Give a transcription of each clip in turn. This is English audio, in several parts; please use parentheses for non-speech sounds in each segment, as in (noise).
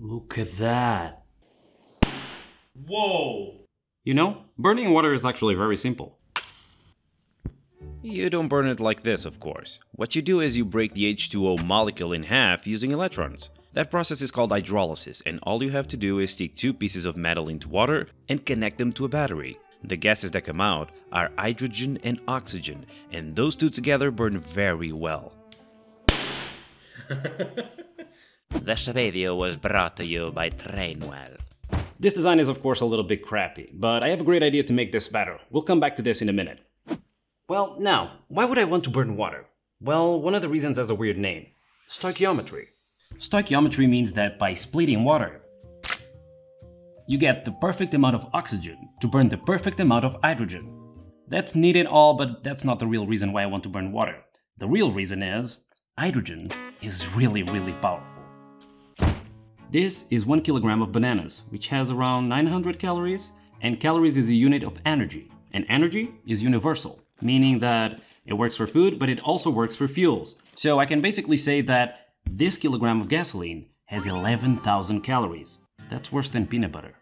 Look at that. Whoa! You know, burning water is actually very simple. You don't burn it like this, of course. What you do is you break the H2O molecule in half using electrons. That process is called hydrolysis, and all you have to do is stick two pieces of metal into water and connect them to a battery. The gases that come out are hydrogen and oxygen, and those two together burn very well. (laughs) This video was brought to you by Trainwell. This design is of course a little bit crappy, but I have a great idea to make this better. We'll come back to this in a minute. Well, now, why would I want to burn water? Well, one of the reasons has a weird name. Stoichiometry. Stoichiometry means that by splitting water, you get the perfect amount of oxygen to burn the perfect amount of hydrogen. That's neat and all, but that's not the real reason why I want to burn water. The real reason is hydrogen is really, really powerful. This is 1 kilogram of bananas, which has around 900 calories, and calories is a unit of energy. And energy is universal, meaning that it works for food, but it also works for fuels. So I can basically say that this kilogram of gasoline has 11,000 calories. That's worse than peanut butter.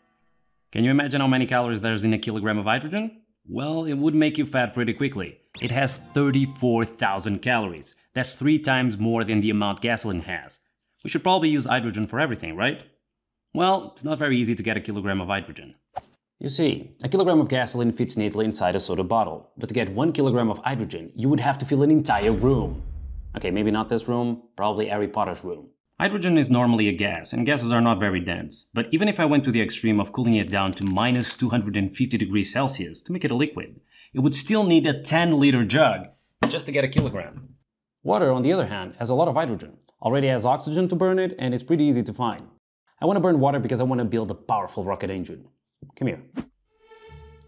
Can you imagine how many calories there's in a kilogram of hydrogen? Well, it would make you fat pretty quickly. It has 34,000 calories. That's three times more than the amount gasoline has. We should probably use hydrogen for everything, right? Well, it's not very easy to get a kilogram of hydrogen. You see, a kilogram of gasoline fits neatly inside a soda bottle, but to get one kilogram of hydrogen, you would have to fill an entire room. Okay, maybe not this room, probably Harry Potter's room. Hydrogen is normally a gas, and gases are not very dense. But even if I went to the extreme of cooling it down to minus 250 degrees Celsius to make it a liquid, it would still need a 10 liter jug just to get a kilogram. Water, on the other hand, has a lot of hydrogen, already has oxygen to burn it, and it's pretty easy to find. I want to burn water because I want to build a powerful rocket engine. Come here.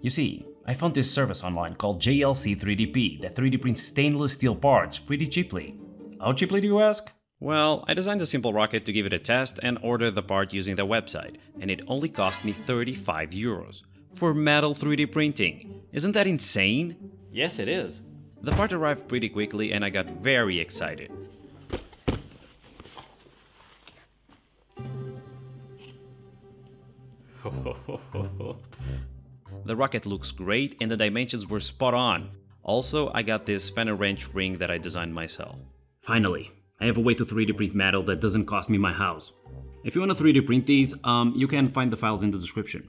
You see, I found this service online called JLC 3DP that 3D prints stainless steel parts pretty cheaply. How cheaply do you ask? Well, I designed a simple rocket to give it a test and ordered the part using their website, and it only cost me 35 euros. For metal 3D printing. Isn't that insane? Yes, it is. The part arrived pretty quickly and I got very excited. (laughs) the rocket looks great and the dimensions were spot on. Also, I got this spanner wrench ring that I designed myself. Finally, I have a way to 3D print metal that doesn't cost me my house. If you want to 3D print these, um, you can find the files in the description.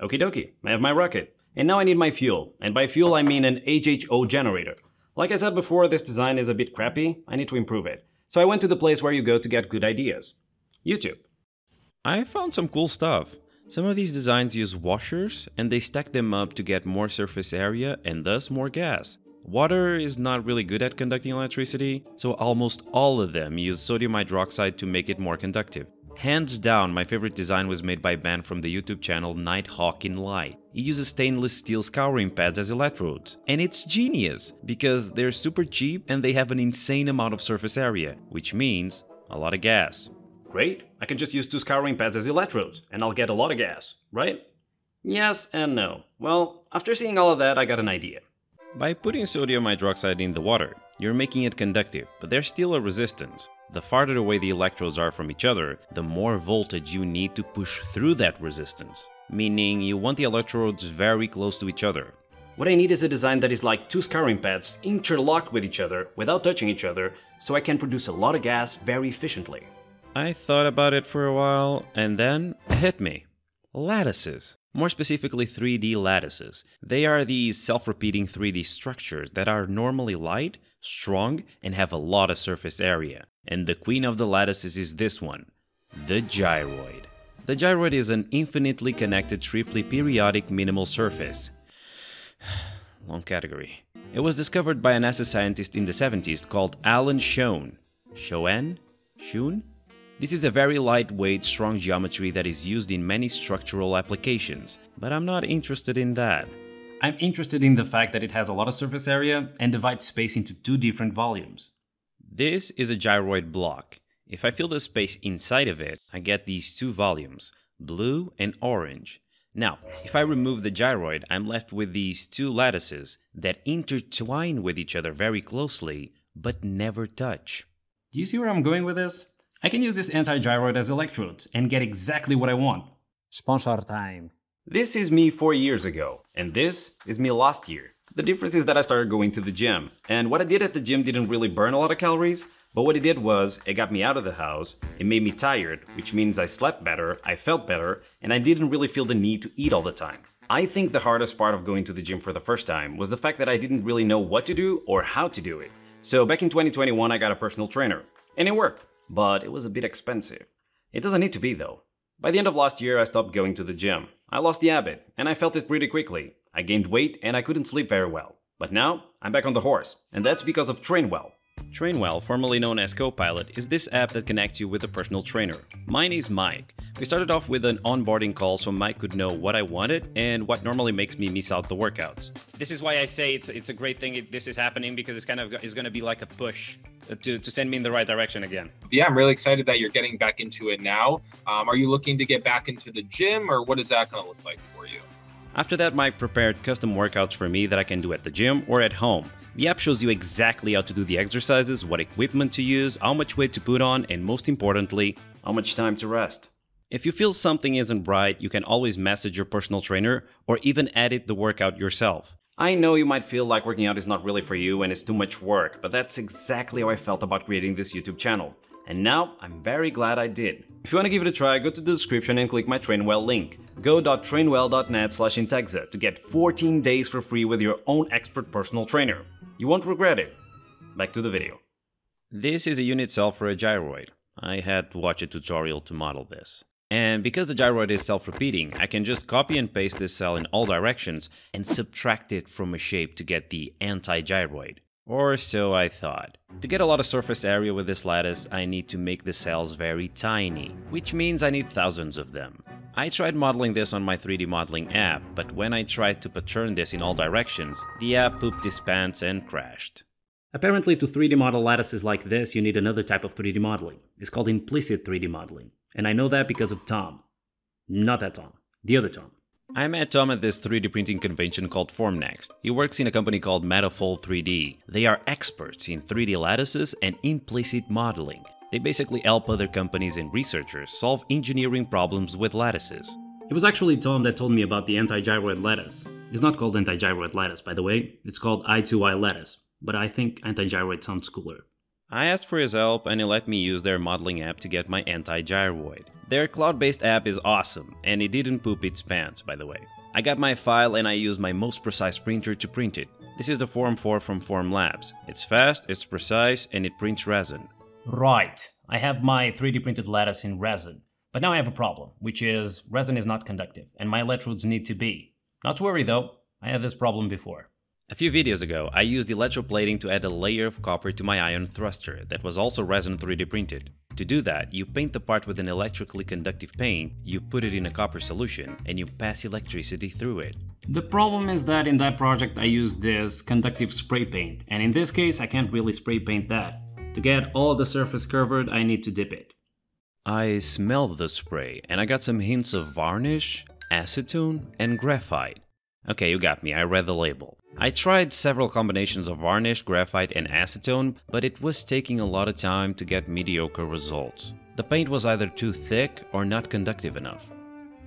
Okie dokie, I have my rocket. And now I need my fuel. And by fuel I mean an HHO generator. Like I said before, this design is a bit crappy, I need to improve it. So I went to the place where you go to get good ideas. YouTube. I found some cool stuff. Some of these designs use washers and they stack them up to get more surface area and thus more gas. Water is not really good at conducting electricity, so almost all of them use sodium hydroxide to make it more conductive. Hands down, my favorite design was made by Ben from the YouTube channel Nighthawkinlight. He uses stainless steel scouring pads as electrodes. And it's genius, because they're super cheap and they have an insane amount of surface area, which means a lot of gas. Great, I can just use two scouring pads as electrodes, and I'll get a lot of gas, right? Yes and no. Well, after seeing all of that, I got an idea. By putting sodium hydroxide in the water, you're making it conductive, but there's still a resistance. The farther away the electrodes are from each other, the more voltage you need to push through that resistance. Meaning you want the electrodes very close to each other. What I need is a design that is like two scouring pads interlocked with each other without touching each other, so I can produce a lot of gas very efficiently. I thought about it for a while, and then it hit me. Lattices. More specifically 3D lattices. They are these self-repeating 3D structures that are normally light, strong, and have a lot of surface area. And the queen of the lattices is this one, the gyroid. The gyroid is an infinitely connected triply periodic minimal surface. (sighs) Long category. It was discovered by a NASA scientist in the 70s called Alan Schoen. Schoen? Schoen? This is a very lightweight, strong geometry that is used in many structural applications, but I'm not interested in that. I'm interested in the fact that it has a lot of surface area and divides space into two different volumes. This is a gyroid block. If I fill the space inside of it, I get these two volumes, blue and orange. Now, if I remove the gyroid, I'm left with these two lattices that intertwine with each other very closely, but never touch. Do you see where I'm going with this? I can use this anti-gyroid as electrodes and get exactly what I want. Sponsor time. This is me four years ago, and this is me last year. The difference is that I started going to the gym, and what I did at the gym didn't really burn a lot of calories, but what it did was, it got me out of the house, it made me tired, which means I slept better, I felt better, and I didn't really feel the need to eat all the time. I think the hardest part of going to the gym for the first time was the fact that I didn't really know what to do or how to do it. So back in 2021 I got a personal trainer, and it worked, but it was a bit expensive. It doesn't need to be though. By the end of last year I stopped going to the gym. I lost the habit, and I felt it pretty quickly. I gained weight and I couldn't sleep very well. But now, I'm back on the horse, and that's because of Trainwell. Trainwell, formerly known as Copilot, is this app that connects you with a personal trainer. Mine is Mike. We started off with an onboarding call so Mike could know what I wanted and what normally makes me miss out the workouts. This is why I say it's, it's a great thing it, this is happening because it's kind of is going to be like a push to, to send me in the right direction again. Yeah, I'm really excited that you're getting back into it now. Um, are you looking to get back into the gym or what is that going to look like for you? After that, Mike prepared custom workouts for me that I can do at the gym or at home. The app shows you exactly how to do the exercises, what equipment to use, how much weight to put on, and most importantly, how much time to rest. If you feel something isn't right, you can always message your personal trainer or even edit the workout yourself. I know you might feel like working out is not really for you and it's too much work, but that's exactly how I felt about creating this YouTube channel. And now, I'm very glad I did. If you want to give it a try, go to the description and click my Trainwell link. Go.trainwell.net slash Integza to get 14 days for free with your own expert personal trainer. You won't regret it. Back to the video. This is a unit cell for a gyroid. I had to watch a tutorial to model this. And because the gyroid is self-repeating, I can just copy and paste this cell in all directions and subtract it from a shape to get the anti-gyroid. Or so I thought. To get a lot of surface area with this lattice, I need to make the cells very tiny, which means I need thousands of them. I tried modeling this on my 3D modeling app, but when I tried to pattern this in all directions, the app pooped its pants and crashed. Apparently to 3D model lattices like this, you need another type of 3D modeling. It's called implicit 3D modeling. And I know that because of Tom. Not that Tom, the other Tom. I met Tom at this 3D printing convention called Formnext. He works in a company called Metafold 3D. They are experts in 3D lattices and implicit modeling. They basically help other companies and researchers solve engineering problems with lattices. It was actually Tom that told me about the anti-gyroid lattice. It's not called anti-gyroid lattice, by the way. It's called I2I lattice. But I think anti-gyroid sounds cooler. I asked for his help and he let me use their modeling app to get my anti-gyroid. Their cloud-based app is awesome, and it didn't poop its pants, by the way. I got my file and I used my most precise printer to print it. This is the Form 4 from Formlabs. It's fast, it's precise, and it prints resin. Right, I have my 3D printed lattice in resin. But now I have a problem, which is resin is not conductive, and my electrodes need to be. Not to worry though, I had this problem before. A few videos ago, I used electroplating to add a layer of copper to my ion thruster that was also resin 3D printed. To do that, you paint the part with an electrically conductive paint, you put it in a copper solution, and you pass electricity through it. The problem is that in that project I used this conductive spray paint, and in this case I can't really spray paint that. To get all the surface covered, I need to dip it. I smelled the spray, and I got some hints of varnish, acetone, and graphite. Okay, you got me, I read the label. I tried several combinations of varnish, graphite and acetone, but it was taking a lot of time to get mediocre results. The paint was either too thick or not conductive enough.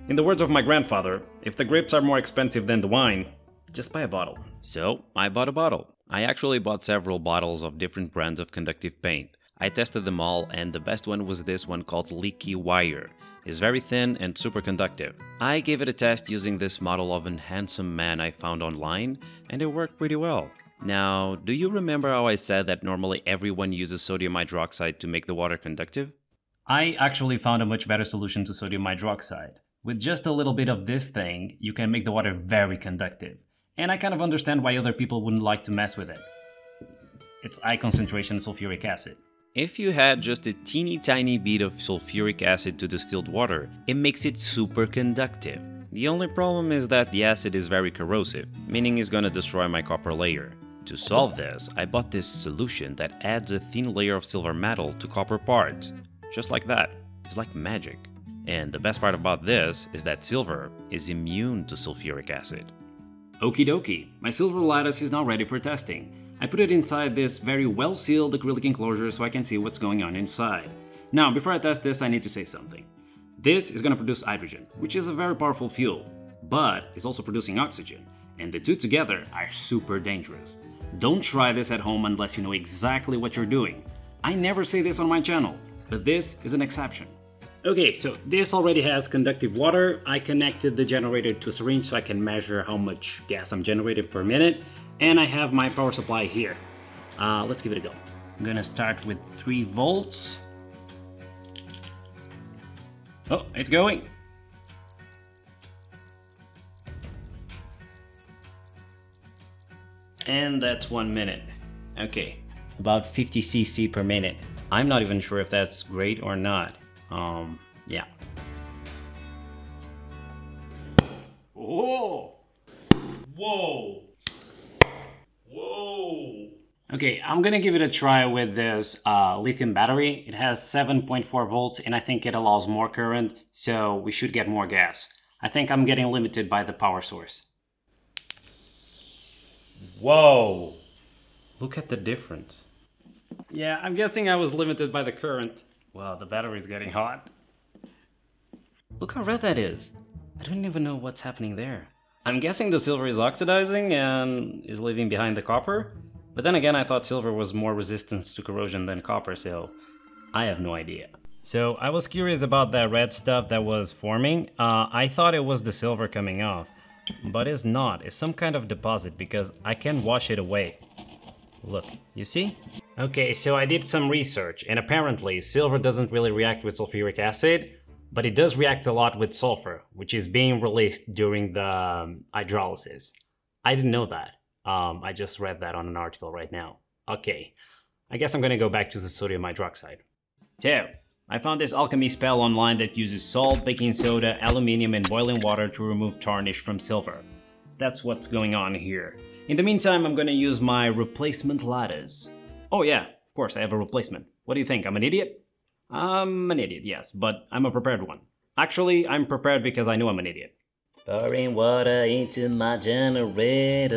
In the words of my grandfather, if the grapes are more expensive than the wine, just buy a bottle. So, I bought a bottle. I actually bought several bottles of different brands of conductive paint. I tested them all and the best one was this one called Leaky Wire is very thin and super conductive. I gave it a test using this model of an handsome man I found online, and it worked pretty well. Now, do you remember how I said that normally everyone uses sodium hydroxide to make the water conductive? I actually found a much better solution to sodium hydroxide. With just a little bit of this thing, you can make the water very conductive. And I kind of understand why other people wouldn't like to mess with it. It's high concentration sulfuric acid. If you add just a teeny tiny bit of sulfuric acid to distilled water, it makes it super conductive. The only problem is that the acid is very corrosive, meaning it's gonna destroy my copper layer. To solve this, I bought this solution that adds a thin layer of silver metal to copper parts. Just like that. It's like magic. And the best part about this is that silver is immune to sulfuric acid. Okie dokie, my silver lattice is now ready for testing. I put it inside this very well sealed acrylic enclosure so I can see what's going on inside. Now, before I test this, I need to say something. This is going to produce hydrogen, which is a very powerful fuel, but it's also producing oxygen, and the two together are super dangerous. Don't try this at home unless you know exactly what you're doing. I never say this on my channel, but this is an exception. Okay, so this already has conductive water. I connected the generator to a syringe so I can measure how much gas I'm generating per minute, and I have my power supply here. Uh, let's give it a go. I'm gonna start with 3 volts. Oh, it's going. And that's one minute. Okay, about 50 cc per minute. I'm not even sure if that's great or not. Um, yeah. Whoa! Whoa! Whoa! Okay, I'm gonna give it a try with this uh, lithium battery. It has 7.4 volts and I think it allows more current, so we should get more gas. I think I'm getting limited by the power source. Whoa! Look at the difference. Yeah, I'm guessing I was limited by the current. Wow, the battery's getting hot. Look how red that is. I don't even know what's happening there. I'm guessing the silver is oxidizing and is leaving behind the copper. But then again, I thought silver was more resistant to corrosion than copper, so I have no idea. So I was curious about that red stuff that was forming. Uh, I thought it was the silver coming off, but it's not. It's some kind of deposit because I can wash it away. Look, you see? Okay, so I did some research, and apparently silver doesn't really react with sulfuric acid, but it does react a lot with sulfur, which is being released during the um, hydrolysis. I didn't know that. Um, I just read that on an article right now. Okay, I guess I'm gonna go back to the sodium hydroxide. So, I found this alchemy spell online that uses salt, baking soda, aluminium, and boiling water to remove tarnish from silver. That's what's going on here. In the meantime, I'm gonna use my replacement ladders. Oh yeah, of course I have a replacement. What do you think, I'm an idiot? I'm an idiot, yes, but I'm a prepared one. Actually, I'm prepared because I know I'm an idiot. Pouring water into my generator.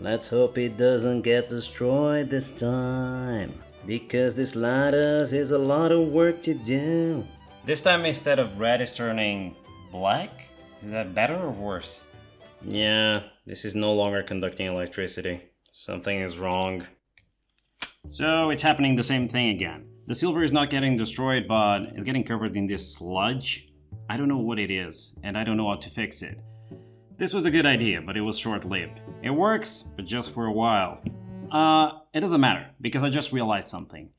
Let's hope it doesn't get destroyed this time. Because this lattice is a lot of work to do. This time instead of red is turning black? Is that better or worse? Yeah, this is no longer conducting electricity. Something is wrong. So it's happening the same thing again. The silver is not getting destroyed, but it's getting covered in this sludge. I don't know what it is, and I don't know how to fix it. This was a good idea, but it was short-lived. It works, but just for a while. Uh, it doesn't matter, because I just realized something.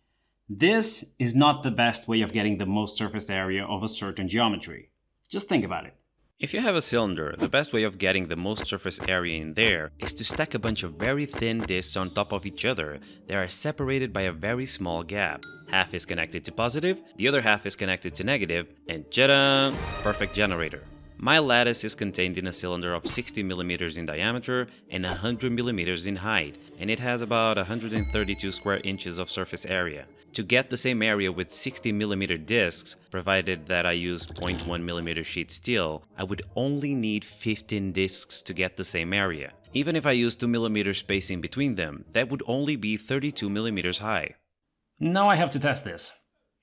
This is not the best way of getting the most surface area of a certain geometry. Just think about it. If you have a cylinder, the best way of getting the most surface area in there is to stack a bunch of very thin discs on top of each other that are separated by a very small gap. Half is connected to positive, the other half is connected to negative, and ta-da! Perfect generator. My lattice is contained in a cylinder of 60mm in diameter and 100mm in height, and it has about 132 square inches of surface area. To get the same area with 60mm discs, provided that I use 0.1mm sheet steel, I would only need 15 discs to get the same area. Even if I use 2mm spacing between them, that would only be 32mm high. Now I have to test this.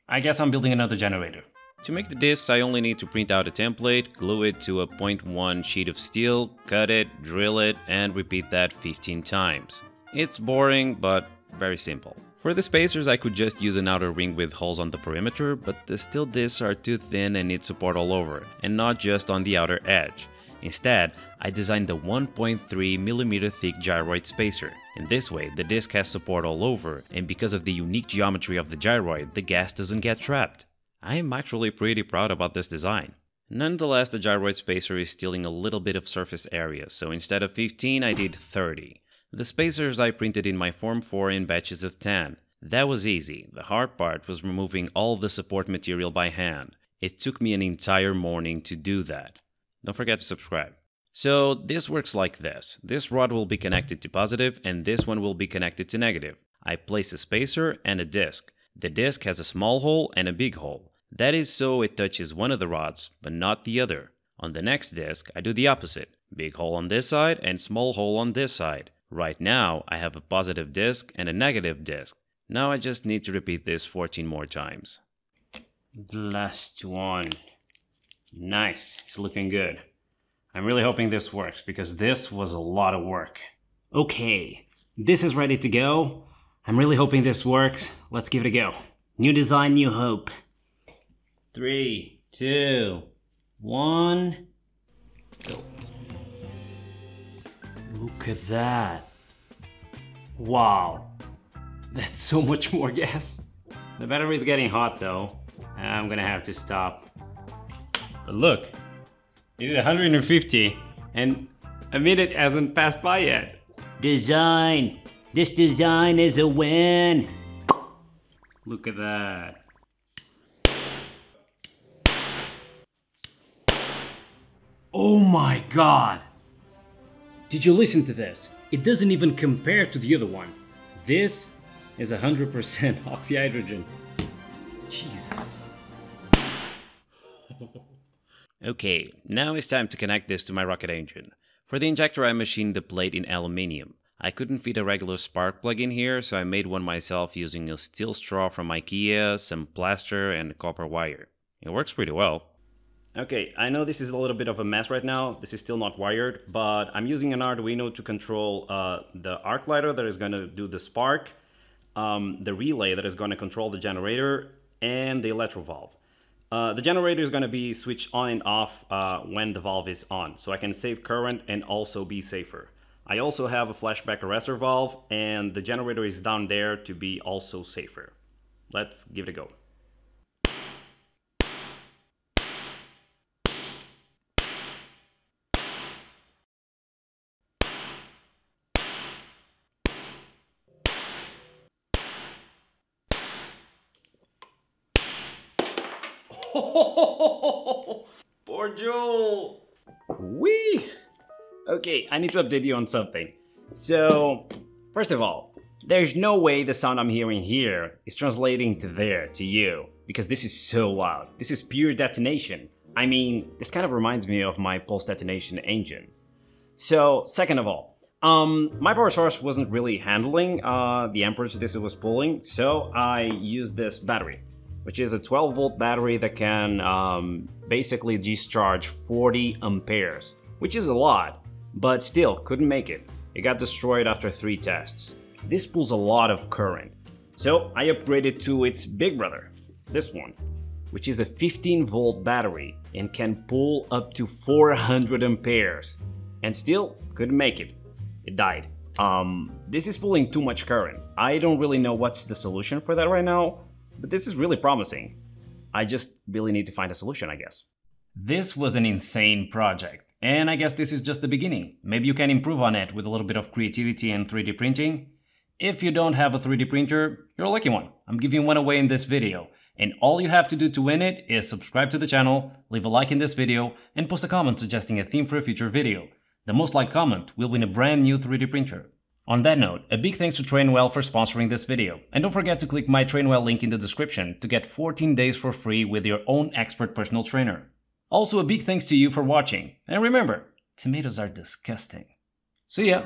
I guess I'm building another generator. To make the discs, I only need to print out a template, glue it to a 0.1 sheet of steel, cut it, drill it, and repeat that 15 times. It's boring, but very simple. For the spacers, I could just use an outer ring with holes on the perimeter, but the steel discs are too thin and need support all over, and not just on the outer edge. Instead, I designed the 1.3mm thick gyroid spacer. In this way, the disc has support all over, and because of the unique geometry of the gyroid, the gas doesn't get trapped. I am actually pretty proud about this design. Nonetheless, the gyroid spacer is stealing a little bit of surface area, so instead of 15, I did 30. The spacers I printed in my Form 4 in batches of 10. That was easy, the hard part was removing all the support material by hand. It took me an entire morning to do that. Don't forget to subscribe. So this works like this. This rod will be connected to positive and this one will be connected to negative. I place a spacer and a disc. The disc has a small hole and a big hole. That is so it touches one of the rods, but not the other. On the next disc, I do the opposite. Big hole on this side and small hole on this side. Right now, I have a positive disc and a negative disc. Now I just need to repeat this 14 more times. The last one. Nice. It's looking good. I'm really hoping this works because this was a lot of work. Okay, this is ready to go. I'm really hoping this works. Let's give it a go. New design, new hope. Three, two, one, go. Look at that. Wow. That's so much more gas. The battery is getting hot though. I'm gonna have to stop. But look, it did 150 and a minute hasn't passed by yet. Design! This design is a win! Look at that. Oh my god! Did you listen to this? It doesn't even compare to the other one. This is 100% (laughs) oxyhydrogen. Jesus. Okay, now it's time to connect this to my rocket engine. For the injector I machined the plate in aluminium. I couldn't fit a regular spark plug in here, so I made one myself using a steel straw from IKEA, some plaster, and copper wire. It works pretty well. Okay, I know this is a little bit of a mess right now. This is still not wired, but I'm using an Arduino to control uh, the arc lighter that is going to do the spark, um, the relay that is going to control the generator, and the electro valve. Uh, the generator is going to be switched on and off uh, when the valve is on, so I can save current and also be safer. I also have a flashback arrestor valve, and the generator is down there to be also safer. Let's give it a go. (laughs) Poor Joel. Wee. Okay, I need to update you on something. So, first of all, there's no way the sound I'm hearing here is translating to there, to you, because this is so loud. This is pure detonation. I mean, this kind of reminds me of my pulse detonation engine. So, second of all, um, my power source wasn't really handling uh, the amperage this was pulling, so I used this battery which is a 12 volt battery that can um, basically discharge 40 amperes, which is a lot, but still couldn't make it. It got destroyed after three tests. This pulls a lot of current, so I upgraded to its big brother, this one, which is a 15 volt battery and can pull up to 400 amperes, and still couldn't make it. It died. Um, this is pulling too much current. I don't really know what's the solution for that right now, but this is really promising. I just really need to find a solution, I guess. This was an insane project, and I guess this is just the beginning. Maybe you can improve on it with a little bit of creativity and 3D printing. If you don't have a 3D printer, you're a lucky one. I'm giving one away in this video. And all you have to do to win it is subscribe to the channel, leave a like in this video, and post a comment suggesting a theme for a future video. The most liked comment will win a brand new 3D printer. On that note, a big thanks to Trainwell for sponsoring this video, and don't forget to click my Trainwell link in the description to get 14 days for free with your own expert personal trainer. Also a big thanks to you for watching, and remember, tomatoes are disgusting. See ya!